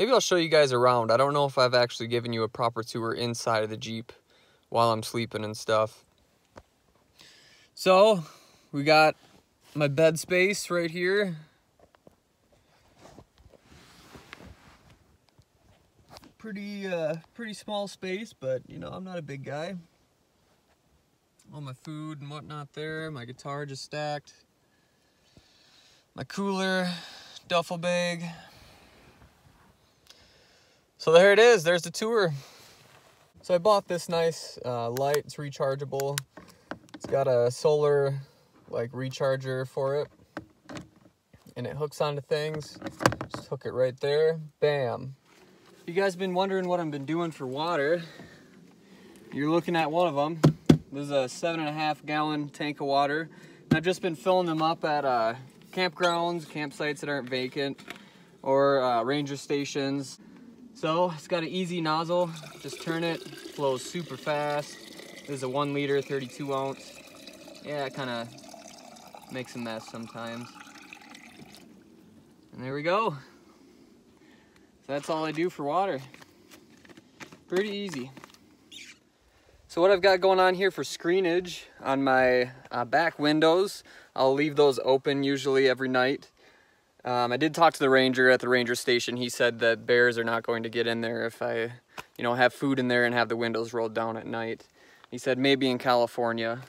maybe I'll show you guys around. I don't know if I've actually given you a proper tour inside of the Jeep while I'm sleeping and stuff. So, we got my bed space right here. Pretty, uh, pretty small space, but you know, I'm not a big guy. All my food and whatnot there. My guitar just stacked. My cooler, duffel bag. So there it is, there's the tour. So I bought this nice uh, light, it's rechargeable. It's got a solar like recharger for it. And it hooks onto things. Just hook it right there, bam. You guys been wondering what I've been doing for water. You're looking at one of them. This is a seven and a half gallon tank of water. And I've just been filling them up at uh, campgrounds, campsites that aren't vacant, or uh, ranger stations. So it's got an easy nozzle. Just turn it, flows super fast. This is a one liter, 32 ounce. Yeah, it kind of makes a mess sometimes. And there we go. So that's all I do for water. Pretty easy. So what I've got going on here for screenage on my uh, back windows, I'll leave those open usually every night. Um, I did talk to the ranger at the ranger station. He said that bears are not going to get in there if I, you know, have food in there and have the windows rolled down at night. He said maybe in California.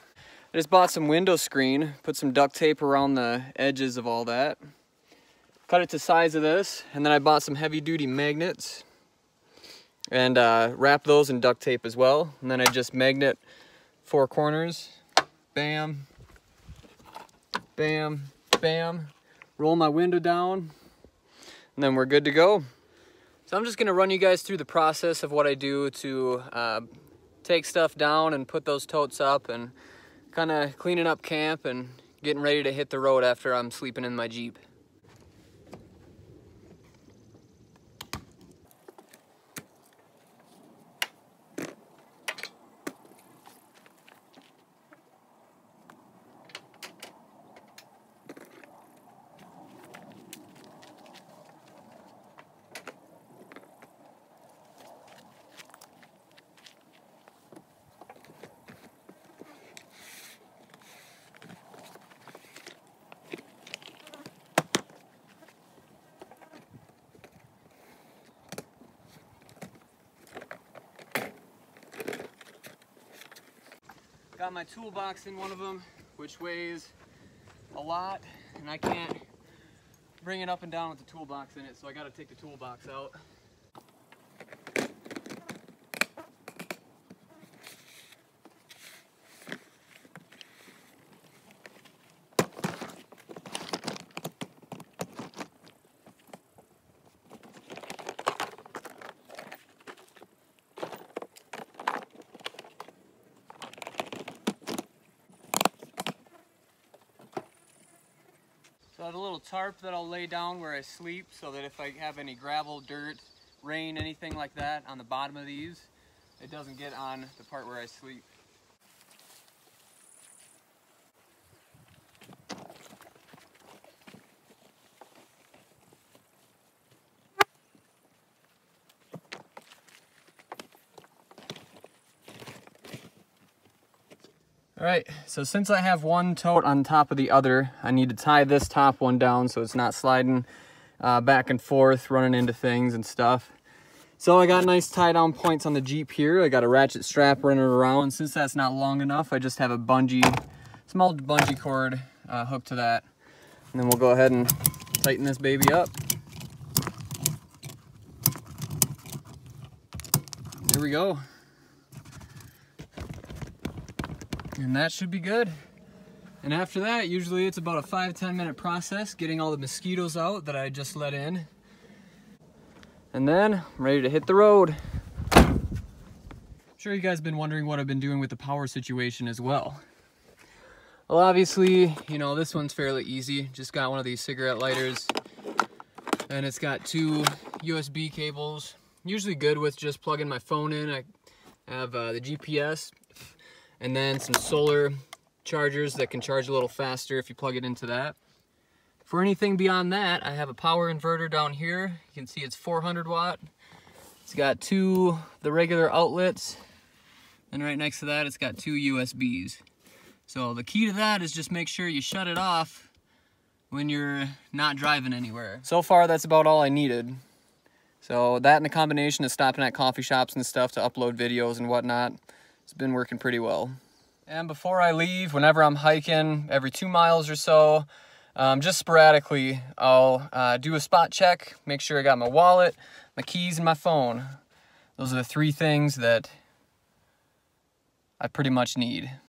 I just bought some window screen, put some duct tape around the edges of all that. Cut it to size of this, and then I bought some heavy duty magnets and uh, wrap those in duct tape as well. And then I just magnet four corners, bam, bam, bam, roll my window down, and then we're good to go. So I'm just gonna run you guys through the process of what I do to uh, take stuff down and put those totes up and kind of cleaning up camp and getting ready to hit the road after I'm sleeping in my Jeep. Got my toolbox in one of them, which weighs a lot, and I can't bring it up and down with the toolbox in it, so I gotta take the toolbox out. A little tarp that I'll lay down where I sleep so that if I have any gravel, dirt, rain, anything like that on the bottom of these, it doesn't get on the part where I sleep. All right, so since I have one tote on top of the other, I need to tie this top one down so it's not sliding uh, back and forth, running into things and stuff. So I got nice tie down points on the Jeep here. I got a ratchet strap running around. Since that's not long enough, I just have a bungee, small bungee cord uh, hooked to that. And then we'll go ahead and tighten this baby up. There we go. And that should be good. And after that, usually it's about a five ten minute process getting all the mosquitoes out that I just let in. And then I'm ready to hit the road. I'm sure you guys have been wondering what I've been doing with the power situation as well. Well, obviously, you know, this one's fairly easy. Just got one of these cigarette lighters and it's got two USB cables. Usually good with just plugging my phone in. I have uh, the GPS and then some solar chargers that can charge a little faster if you plug it into that. For anything beyond that, I have a power inverter down here. You can see it's 400 watt. It's got two, the regular outlets. And right next to that, it's got two USBs. So the key to that is just make sure you shut it off when you're not driving anywhere. So far, that's about all I needed. So that and the combination of stopping at coffee shops and stuff to upload videos and whatnot, it's been working pretty well. And before I leave, whenever I'm hiking, every two miles or so, um, just sporadically, I'll uh, do a spot check, make sure I got my wallet, my keys, and my phone. Those are the three things that I pretty much need.